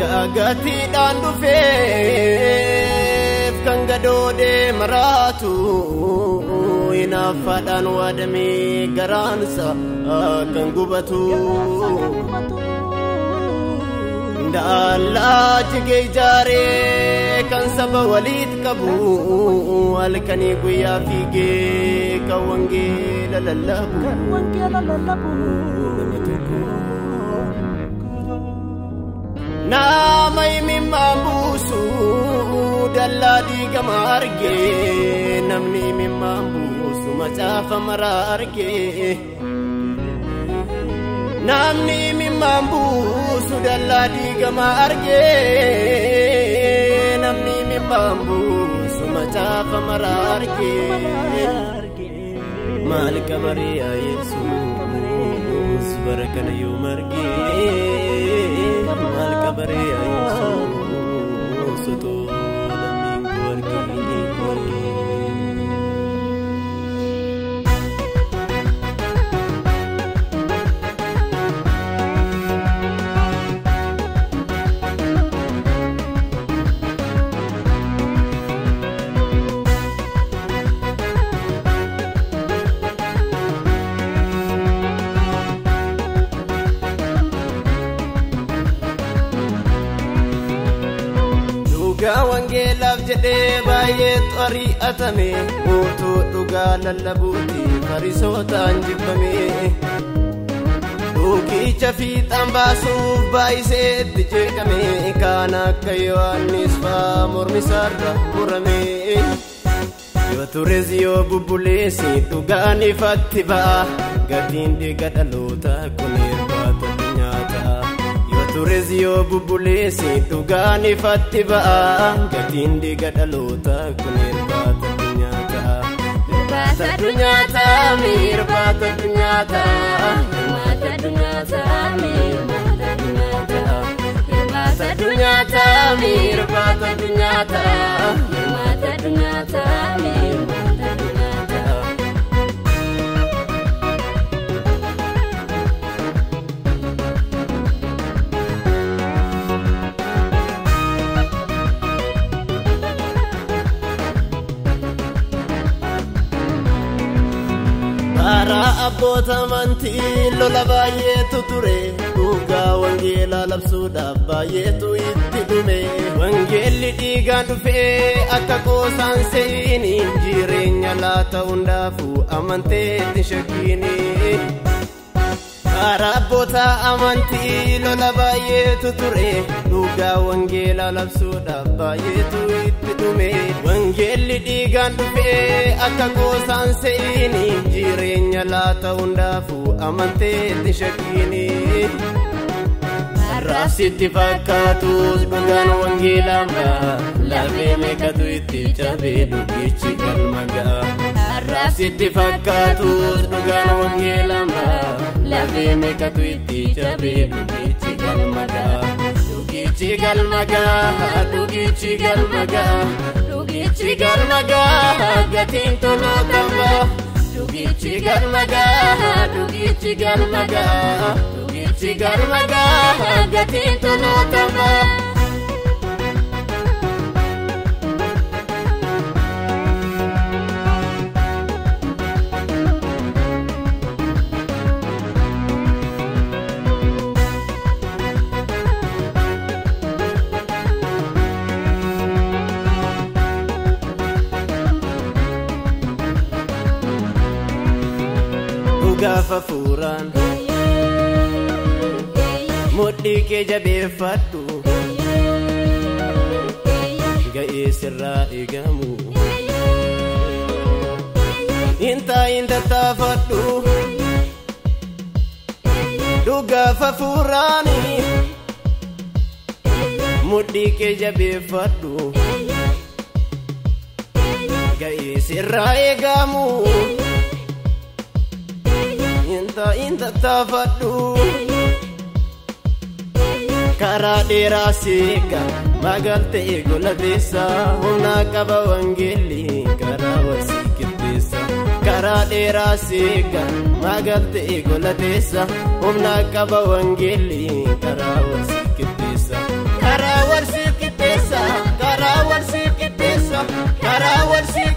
Gaagatiidhaan dhufeef kan gadoodee maraatu hinaaffaadhaan waadamee garaansa kan gubatu. Daallaa jigee ijaaree kan saba waliit qabu halkanii guyyaa fiigee kan wangeela lallabu. Nama imimmaan buusu dallaa diigama argee namni imimmaan buusu macaafa maraa argee. Namni imimmaan buusu dallaa diigama argee namni imimmaan buusu macaafa maraa argee. Maal qabaree Yesuus bara mahal ka ba rin ay susunod? Dhugaa wangeelaaf jedhee baay'ee xari'atame mootuu dhugaa lallabuuti farisootaan jibbame. Dhugicha fiixaan baasuuf baay'isee itti jeeqame kaan akka Yohaannis fa'aa mormisaarra murame. Yoo tures yoo bubbuleessi dhugaan ifatti ba'a gatiin dhiiga dhaloota kun. Tures yoo bubbuleessi dhugaan ifatti ba'a gatiin dhiiga dhaloota kun irbaata nyaata. Irbaata nyaata irbaata nyaata. Irbaata nyaata irbaata nyaata. Irbaata nyaata irbaata nyaata. Irbaata nyaata irbaata nyaata. Abboota amantii lola baay'eetu ture. Dhugaa wangeelaa labsuudhaaf baay'eetu itti dhume. Wangeelli dhiigaan dhufee akka qoosaan se'iini jireenya laata hundaafuu amanteetti shakkiini. Abboota amantii lola baay'eetu ture. Dhugaa wangeelaa labsuudhaaf baay'eetu itti dhume dhiigaan dhufee akka qoosaan se'iini jireenya laata hundaafuu amanteetti shakkiini. Raabsitti fakkaatus dhugaan wangeelaa lafee meeqatu itti cabee dhugichi galma ga'a. Raabsitti fakkaatus dhugaan wangeelaa lafee meeqatu itti cabee dhugichi galma ga'a. Dhugichi galma ga'a dhugichi galma ga'a dhugichi galma ga'a gatiin toloota ba'a. Dhugichi galma ga'a dhugichi galma ga'a. Dhugichi galma ga'a gatiin toloota ba'a. Gaafa fuuraan mudhii kee jabeeffadhu ga'ee sirraa eegamu intaa hin tattaafadhu dhugaafa fuuraani mudhii kee jabeeffadhu ga'ee sirraa eegamu. inta hin tattaafadhu. Karaa dheeraa seeqa magaltee golateessa humna qaba wangeelli karaa warsii qixxeessa. Karaa dheeraa seeqa magaltee golateessa humna qaba wangeelli karaa warsii qixxeessa. Karaa warsii qixxeessa karaa warsii qixxeessa karaa warsii.